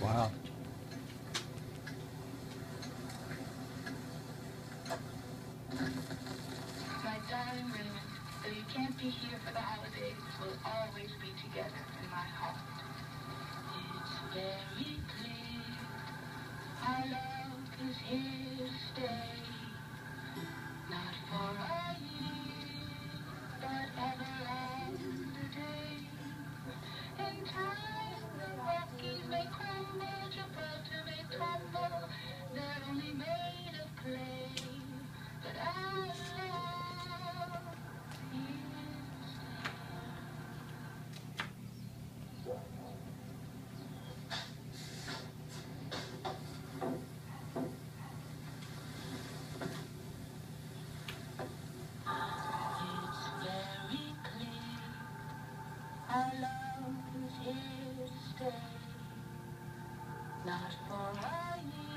Wow. My darling Raymond, though you can't be here for the holidays, we'll always be together in my heart. It's very clear our love is here to stay. Our love is here to stay not for